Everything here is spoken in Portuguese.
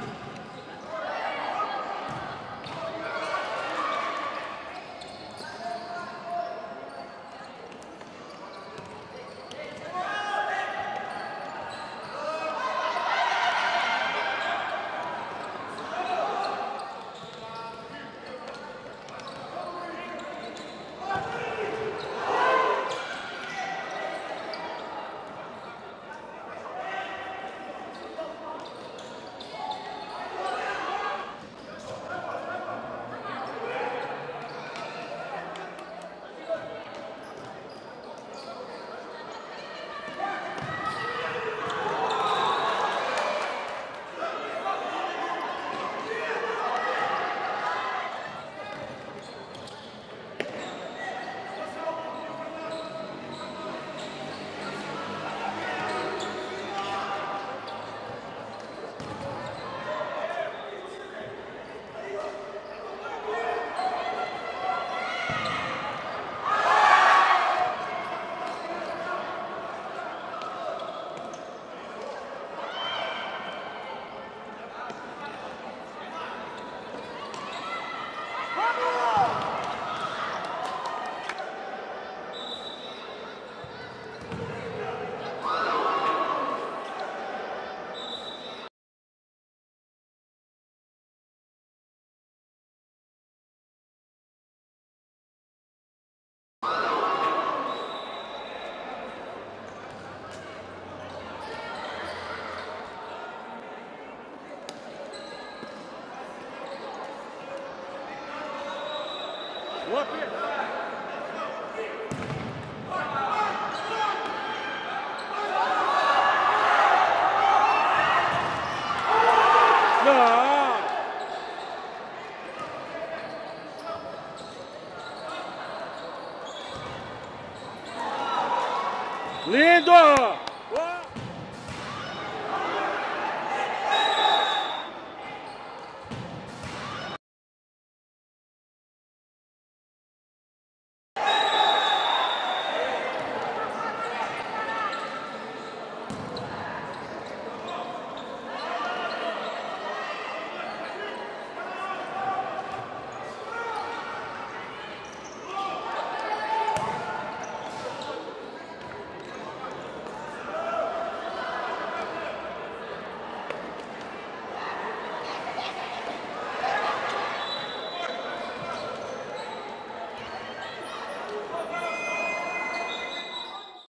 아! Lindo!